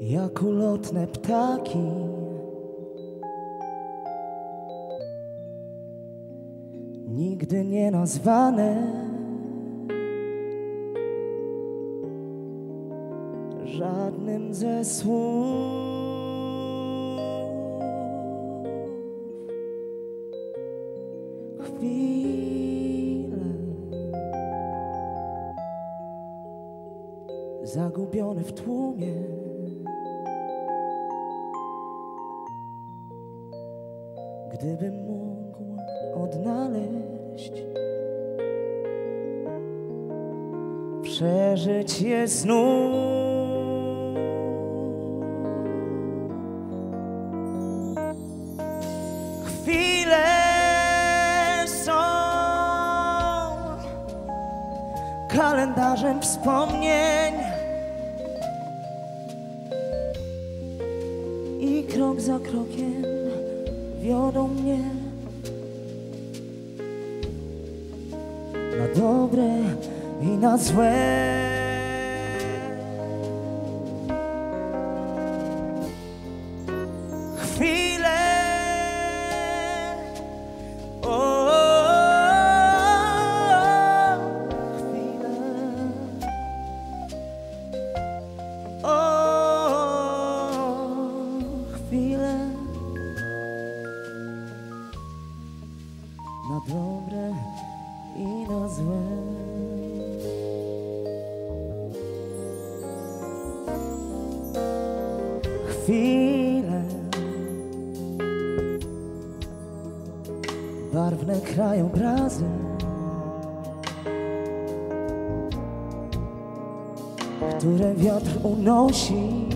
Jak ulotne ptaki. Nigdy nie nazwane. Żadnym ze słów Zagubiony w tłumie. Gdybym mógł odnaleźć Przeżyć je znów kalendarzem wspomnień krok za krokiem wiodą mnie na dobre i na złe. Chwile. barwne krajobrazy. Które wiatr unosi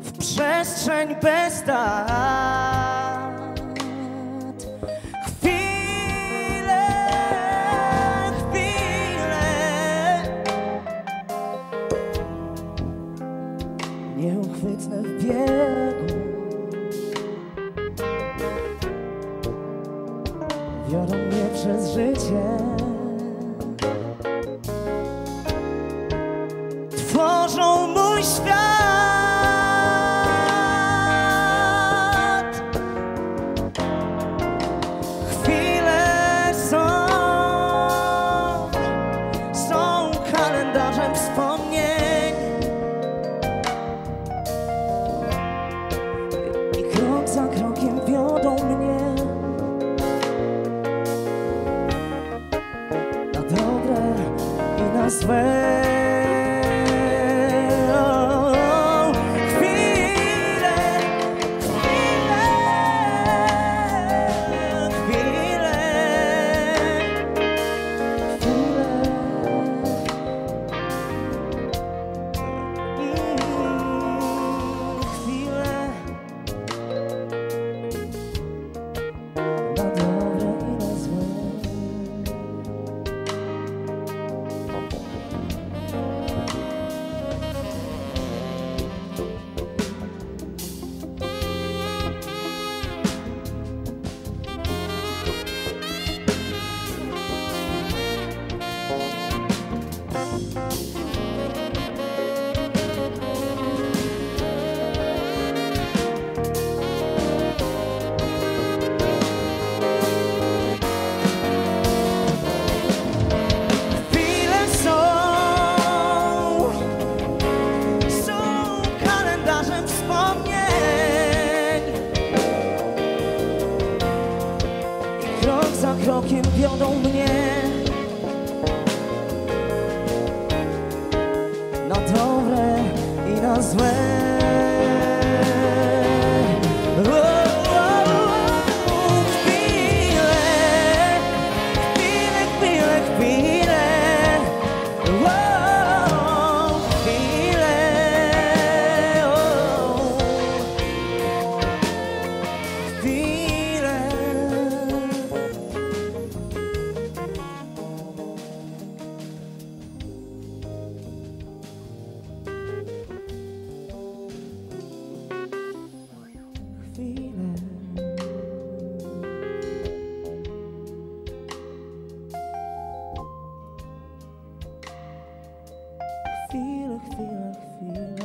w przestrzeń bez dat. Wiodą mnie przez życie i na krokiem wiodą mnie na dobre i na złe. chwile, chwile, chwile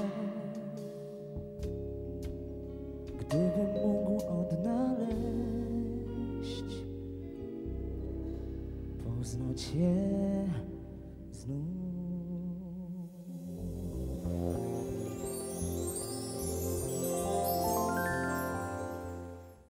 Gdybym mógł odnaleźć Poznać je znów.